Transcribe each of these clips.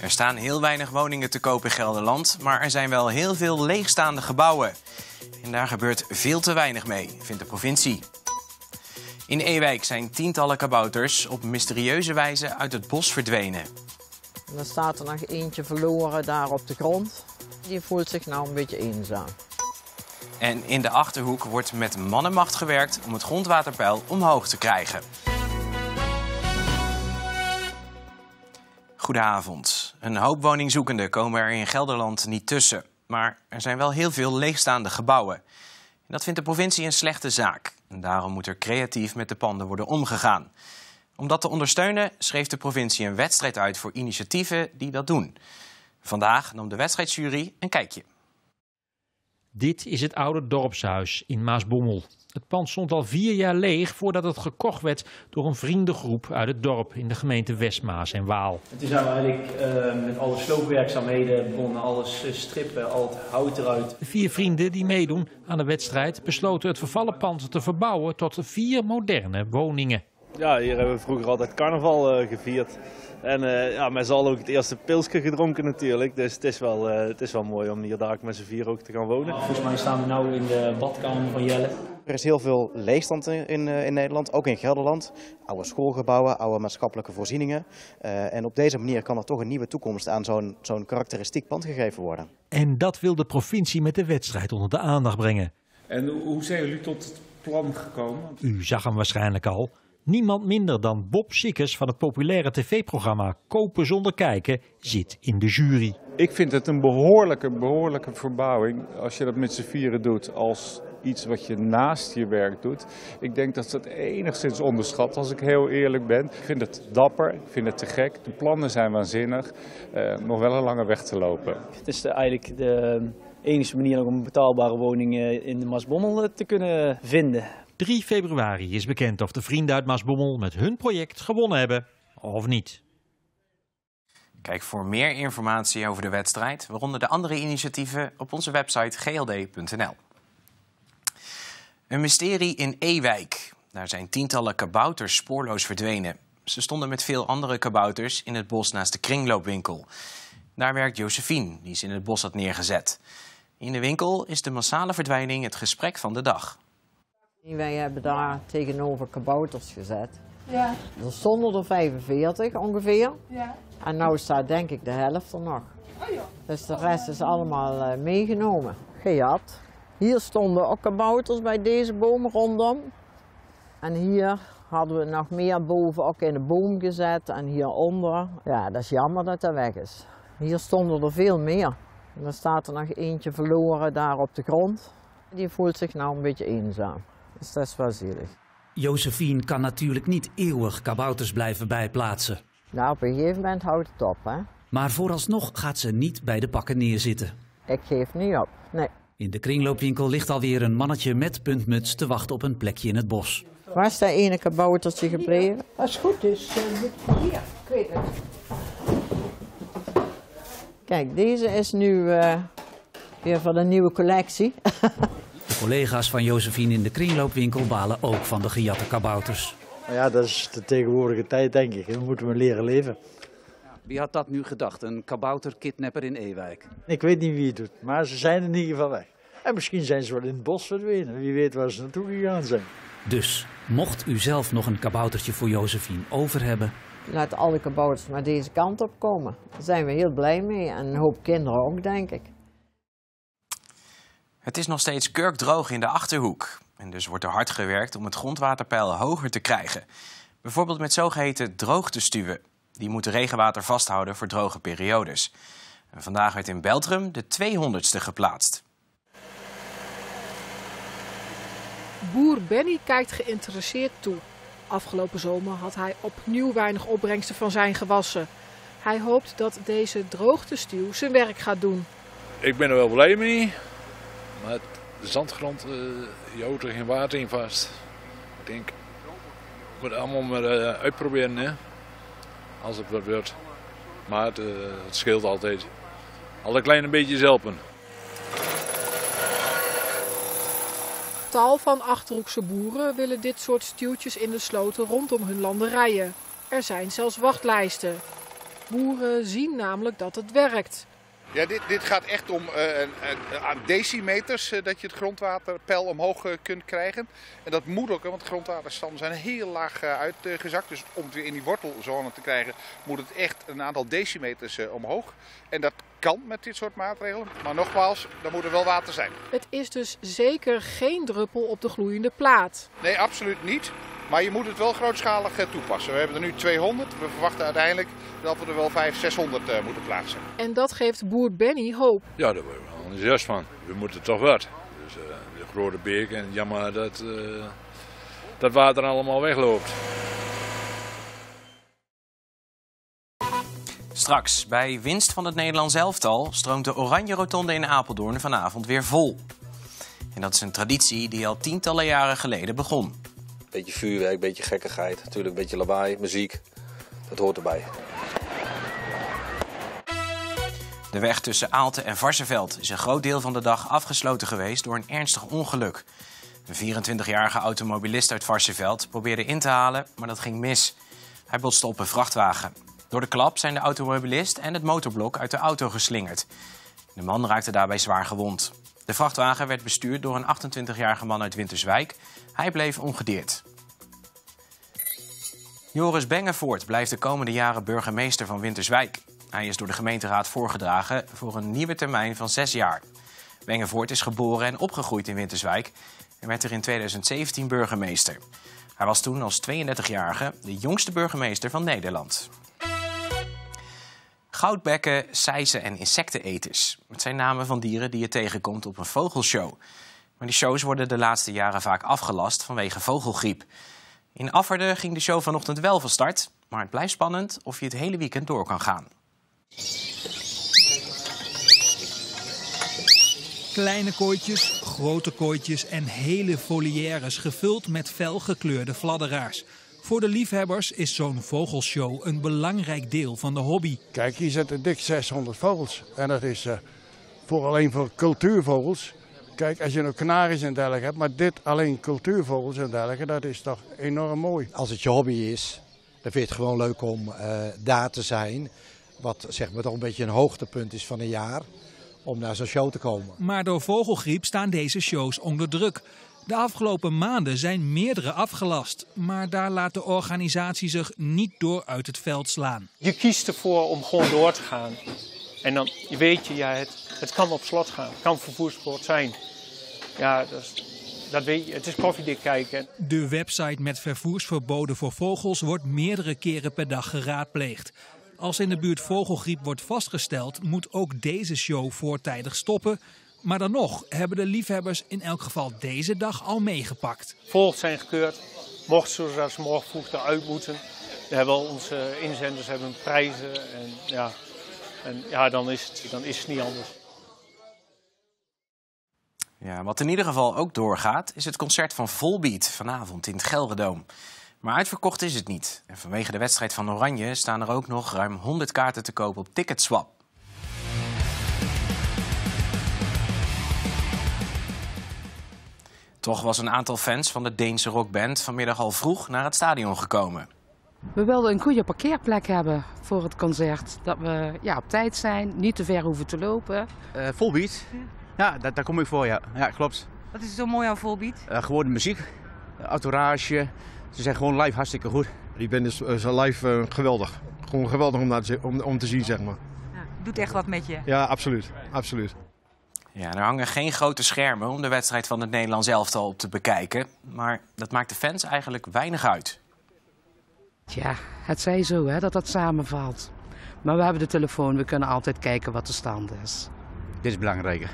Er staan heel weinig woningen te koop in Gelderland, maar er zijn wel heel veel leegstaande gebouwen. En daar gebeurt veel te weinig mee, vindt de provincie. In Ewijk zijn tientallen kabouters op mysterieuze wijze uit het bos verdwenen. En dan staat er nog eentje verloren daar op de grond. Die voelt zich nou een beetje eenzaam. En in de achterhoek wordt met mannenmacht gewerkt om het grondwaterpeil omhoog te krijgen. Goedenavond. Een hoop woningzoekenden komen er in Gelderland niet tussen. Maar er zijn wel heel veel leegstaande gebouwen. En dat vindt de provincie een slechte zaak. En daarom moet er creatief met de panden worden omgegaan. Om dat te ondersteunen schreef de provincie een wedstrijd uit voor initiatieven die dat doen. Vandaag nam de wedstrijdjury een kijkje. Dit is het oude dorpshuis in Maasbommel. Het pand stond al vier jaar leeg voordat het gekocht werd door een vriendengroep uit het dorp in de gemeente Westmaas en Waal. En toen zijn we eigenlijk uh, met alle sloopwerkzaamheden begonnen, alles strippen, al het hout eruit. De vier vrienden die meedoen aan de wedstrijd besloten het vervallen pand te verbouwen tot vier moderne woningen. Ja, hier hebben we vroeger altijd carnaval uh, gevierd. En uh, ja, met z'n allen ook het eerste pilsje gedronken natuurlijk. Dus het is wel, uh, het is wel mooi om hier daar met z'n vier ook te gaan wonen. Volgens mij staan we nu in de badkamer van Jelle. Er is heel veel leegstand in, in Nederland, ook in Gelderland. Oude schoolgebouwen, oude maatschappelijke voorzieningen. Uh, en op deze manier kan er toch een nieuwe toekomst aan zo'n zo'n karakteristiek pand gegeven worden. En dat wil de provincie met de wedstrijd onder de aandacht brengen. En hoe zijn jullie tot het plan gekomen? U zag hem waarschijnlijk al. Niemand minder dan Bob Sikkers van het populaire tv-programma Kopen zonder kijken zit in de jury. Ik vind het een behoorlijke, behoorlijke verbouwing als je dat met z'n vieren doet als iets wat je naast je werk doet. Ik denk dat ze het enigszins onderschat, als ik heel eerlijk ben. Ik vind het dapper, ik vind het te gek. De plannen zijn waanzinnig. Uh, nog wel een lange weg te lopen. Het is de, eigenlijk de enige manier om een betaalbare woning in de Maasbommel te kunnen vinden. 3 februari is bekend of de vrienden uit Maasbommel met hun project gewonnen hebben of niet. Kijk voor meer informatie over de wedstrijd, waaronder de andere initiatieven, op onze website gld.nl. Een mysterie in Ewijk. Daar zijn tientallen kabouters spoorloos verdwenen. Ze stonden met veel andere kabouters in het bos naast de kringloopwinkel. Daar werkt Josephine, die ze in het bos had neergezet. In de winkel is de massale verdwijning het gesprek van de dag. Wij hebben daar tegenover kabouters gezet. Ja. Er stonden er 45 ongeveer. Ja. En nu staat denk ik de helft er nog. Oh ja. Dus de rest is allemaal uh, meegenomen. Gejat. Hier stonden ook kabouters bij deze boom rondom. En hier hadden we nog meer boven ook in de boom gezet en hieronder. Ja, dat is jammer dat dat weg is. Hier stonden er veel meer. En dan staat er nog eentje verloren daar op de grond. Die voelt zich nou een beetje eenzaam. Dus dat is wel zielig. Josephine kan natuurlijk niet eeuwig kabouters blijven bijplaatsen. Nou, op een gegeven moment houdt het op, hè. Maar vooralsnog gaat ze niet bij de pakken neerzitten. Ik geef niet op, nee. In de kringloopwinkel ligt alweer een mannetje met puntmuts te wachten op een plekje in het bos. Waar is dat ene kaboutertje gebleven? Als het goed is, uh, hier, ik weet het. Kijk, deze is nu uh, weer van een nieuwe collectie. Collega's van Josephine in de kringloopwinkel balen ook van de gejatte kabouters. Ja, dat is de tegenwoordige tijd, denk ik. Dan moeten we leren leven. Wie had dat nu gedacht? Een kabouterkidnapper in Ewijk? Ik weet niet wie het doet, maar ze zijn in ieder geval weg. En misschien zijn ze wel in het bos verdwenen. Wie weet waar ze naartoe gegaan zijn. Dus, mocht u zelf nog een kaboutertje voor Josephine over hebben... Laat alle kabouters maar deze kant op komen. Daar zijn we heel blij mee en een hoop kinderen ook, denk ik. Het is nog steeds kurkdroog in de Achterhoek. En dus wordt er hard gewerkt om het grondwaterpeil hoger te krijgen. Bijvoorbeeld met zogeheten droogtestuwen. Die moeten regenwater vasthouden voor droge periodes. En vandaag werd in Beltrum de 200ste geplaatst. Boer Benny kijkt geïnteresseerd toe. Afgelopen zomer had hij opnieuw weinig opbrengsten van zijn gewassen. Hij hoopt dat deze droogtestuw zijn werk gaat doen. Ik ben er wel blij mee. Maar de zandgrond, uh, je houdt er geen water in vast. Ik denk, ik moet allemaal maar uh, uitproberen hè. Als het wat wordt. Maar het, uh, het scheelt altijd. Alle kleine beetjes helpen. Tal van Achterhoekse boeren willen dit soort stuwtjes in de sloten rondom hun landerijen. Er zijn zelfs wachtlijsten. Boeren zien namelijk dat het werkt. Ja, dit, dit gaat echt om uh, aan decimeters uh, dat je het grondwaterpeil omhoog uh, kunt krijgen. En dat moet ook, want de grondwaterstanden zijn heel laag uitgezakt. Dus om het weer in die wortelzone te krijgen, moet het echt een aantal decimeters omhoog. En dat kan met dit soort maatregelen. Maar nogmaals, er moet er wel water zijn. Het is dus zeker geen druppel op de gloeiende plaat. Nee, absoluut niet. Maar je moet het wel grootschalig toepassen. We hebben er nu 200. We verwachten uiteindelijk dat we er wel 500, 600 uh, moeten plaatsen. En dat geeft boer Benny hoop. Ja, daar worden we wel enthousiast van. We moeten toch wat. Dus uh, de grote beek en jammer dat uh, dat water allemaal wegloopt. Straks, bij winst van het Nederlands elftal, stroomt de Oranje Rotonde in Apeldoorn vanavond weer vol. En dat is een traditie die al tientallen jaren geleden begon. Beetje vuurwerk, beetje gekkigheid, natuurlijk een beetje lawaai, muziek. Dat hoort erbij. De weg tussen Aalten en Varsenveld is een groot deel van de dag afgesloten geweest door een ernstig ongeluk. Een 24-jarige automobilist uit Varsenveld probeerde in te halen, maar dat ging mis. Hij botste op een vrachtwagen. Door de klap zijn de automobilist en het motorblok uit de auto geslingerd. De man raakte daarbij zwaar gewond. De vrachtwagen werd bestuurd door een 28-jarige man uit Winterswijk. Hij bleef ongedeerd. Joris Bengevoort blijft de komende jaren burgemeester van Winterswijk. Hij is door de gemeenteraad voorgedragen voor een nieuwe termijn van zes jaar. Bengevoort is geboren en opgegroeid in Winterswijk en werd er in 2017 burgemeester. Hij was toen als 32-jarige de jongste burgemeester van Nederland. Goudbekken, seizen en insecteneters. Het zijn namen van dieren die je tegenkomt op een vogelshow. Maar die shows worden de laatste jaren vaak afgelast vanwege vogelgriep. In Afferden ging de show vanochtend wel van start, maar het blijft spannend of je het hele weekend door kan gaan. Kleine kooitjes, grote kooitjes en hele volières gevuld met felgekleurde fladderaars. Voor de liefhebbers is zo'n vogelshow een belangrijk deel van de hobby. Kijk, hier zitten dik 600 vogels. En dat is uh, voor alleen voor cultuurvogels. Kijk, als je nog kanaries en dergelijke hebt, maar dit alleen cultuurvogels en dergelijke, dat is toch enorm mooi. Als het je hobby is, dan vind je het gewoon leuk om uh, daar te zijn. Wat zeg maar toch een beetje een hoogtepunt is van een jaar om naar zo'n show te komen. Maar door vogelgriep staan deze shows onder druk. De afgelopen maanden zijn meerdere afgelast, maar daar laat de organisatie zich niet door uit het veld slaan. Je kiest ervoor om gewoon door te gaan. En dan weet je, ja, het, het kan op slot gaan. Het kan vervoerspoort zijn. Ja, dat, dat weet je. Het is koffiedik kijken. De website met vervoersverboden voor vogels wordt meerdere keren per dag geraadpleegd. Als in de buurt vogelgriep wordt vastgesteld, moet ook deze show voortijdig stoppen. Maar dan nog hebben de liefhebbers in elk geval deze dag al meegepakt. Vogels zijn gekeurd. Mocht ze zoals morgen vroeg eruit moeten. We hebben onze inzenders hebben prijzen. En ja, en ja dan, is het, dan is het niet anders. Ja, wat in ieder geval ook doorgaat, is het concert van Volbeat vanavond in het Gelredoom. Maar uitverkocht is het niet. En vanwege de wedstrijd van Oranje staan er ook nog ruim 100 kaarten te koop op Ticketswap. Toch was een aantal fans van de Deense rockband vanmiddag al vroeg naar het stadion gekomen. We wilden een goede parkeerplek hebben voor het concert. Dat we ja, op tijd zijn, niet te ver hoeven te lopen. Uh, Volbeat? Ja, daar, daar, kom ik voor, ja. Ja, klopt. Wat is zo mooi aan Volbeat? Uh, gewoon de muziek, de entourage. Ze zijn gewoon live hartstikke goed. Die band is, is live uh, geweldig. Gewoon geweldig om, te, om, om te zien, zeg maar. Ja, doet echt wat met je. Ja, absoluut. absoluut. Ja, er hangen geen grote schermen om de wedstrijd van het Nederlands elftal op te bekijken. Maar dat maakt de fans eigenlijk weinig uit. Ja, het zij zo hè, dat dat samenvalt. Maar we hebben de telefoon, we kunnen altijd kijken wat de stand is. Dit is belangrijker.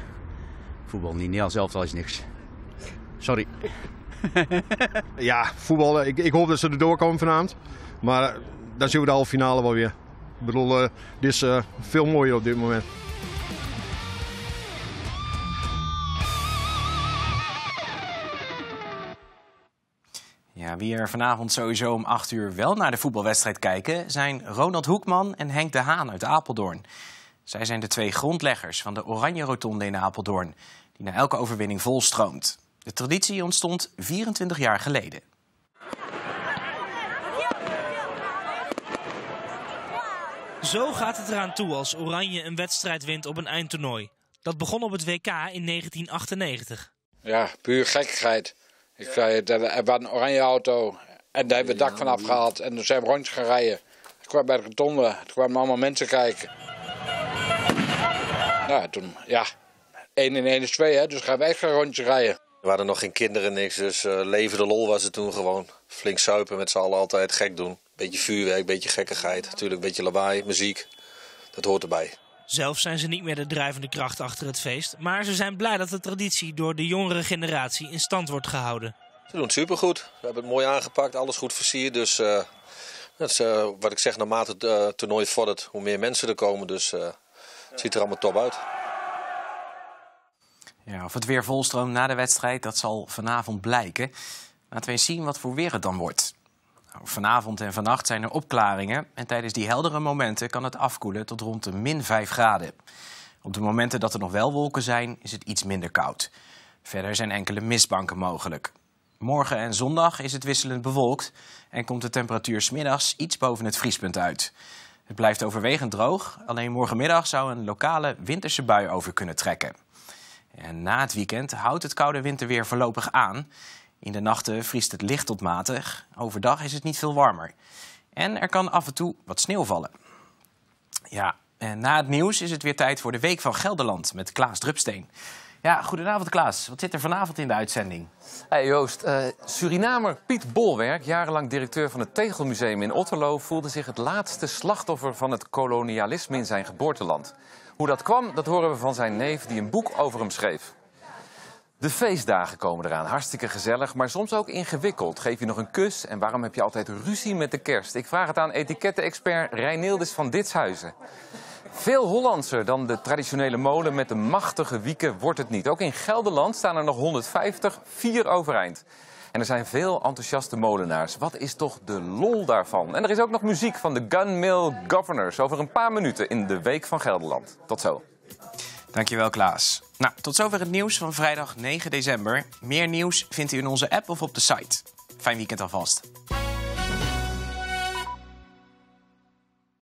Voetbal niet Nederlands elftal is niks. Sorry. ja, voetbal. Ik, ik, hoop dat ze erdoor komen vanavond. Maar dan zien we de halve finale wel weer. Ik bedoel, uh, dit is uh, veel mooier op dit moment. Ja, wie er vanavond sowieso om 8 uur wel naar de voetbalwedstrijd kijken... zijn Ronald Hoekman en Henk de Haan uit Apeldoorn. Zij zijn de twee grondleggers van de Oranje Rotonde in Apeldoorn... die na elke overwinning volstroomt. De traditie ontstond 24 jaar geleden. Zo gaat het eraan toe als Oranje een wedstrijd wint op een eindtoernooi. Dat begon op het WK in 1998. Ja, puur gekkigheid. Ik zei, er was een oranje auto en daar hebben we het dak vanaf gehaald en toen zijn we rondjes gaan rijden. Ik kwam bij de rotonde, toen kwamen allemaal mensen kijken. Nou, toen, ja, 1 in 1 is 2, hè, dus gaan wij gaan rondjes rijden. Er waren nog geen kinderen, niks, dus uh, leven de lol was het toen gewoon. Flink suipen, met z'n allen altijd gek doen. Beetje vuurwerk, beetje gekkigheid, natuurlijk een beetje lawaai, muziek. Dat hoort erbij. Zelf zijn ze niet meer de drijvende kracht achter het feest, maar ze zijn blij dat de traditie door de jongere generatie in stand wordt gehouden. Ze doen het supergoed. We hebben het mooi aangepakt, alles goed versierd. Dus uh, dat is uh, wat ik zeg, naarmate het uh, toernooi vordert, hoe meer mensen er komen. Dus het ziet er allemaal top uit. Ja, of het weer volstroomt na de wedstrijd, dat zal vanavond blijken. Laten we eens zien wat voor weer het dan wordt. Nou, vanavond en vannacht zijn er opklaringen en tijdens die heldere momenten kan het afkoelen tot rond de min 5 graden. Op de momenten dat er nog wel wolken zijn, is het iets minder koud. Verder zijn enkele mistbanken mogelijk. Morgen en zondag is het wisselend bewolkt en komt de temperatuur smiddags iets boven het vriespunt uit. Het blijft overwegend droog, alleen morgenmiddag zou een lokale winterse bui over kunnen trekken. En na het weekend houdt het koude winterweer voorlopig aan. In de nachten vriest het licht tot matig. Overdag is het niet veel warmer. En er kan af en toe wat sneeuw vallen. Ja, en na het nieuws is het weer tijd voor de Week van Gelderland met Klaas Drupsteen. Ja, goedenavond Klaas. Wat zit er vanavond in de uitzending? Hey Joost, uh, Surinamer Piet Bolwerk, jarenlang directeur van het Tegelmuseum in Otterlo, voelde zich het laatste slachtoffer van het kolonialisme in zijn geboorteland. Hoe dat kwam, dat horen we van zijn neef die een boek over hem schreef. De feestdagen komen eraan. Hartstikke gezellig, maar soms ook ingewikkeld. Geef je nog een kus en waarom heb je altijd ruzie met de kerst? Ik vraag het aan etiketten-expert Reinildis van Ditshuizen. Veel Hollandser dan de traditionele molen met de machtige wieken wordt het niet. Ook in Gelderland staan er nog 150, vier overeind. En er zijn veel enthousiaste molenaars. Wat is toch de lol daarvan? En er is ook nog muziek van de Gunmill Governors over een paar minuten in de Week van Gelderland. Tot zo. Dankjewel Klaas. Nou, tot zover het nieuws van vrijdag 9 december. Meer nieuws vindt u in onze app of op de site. Fijn weekend alvast.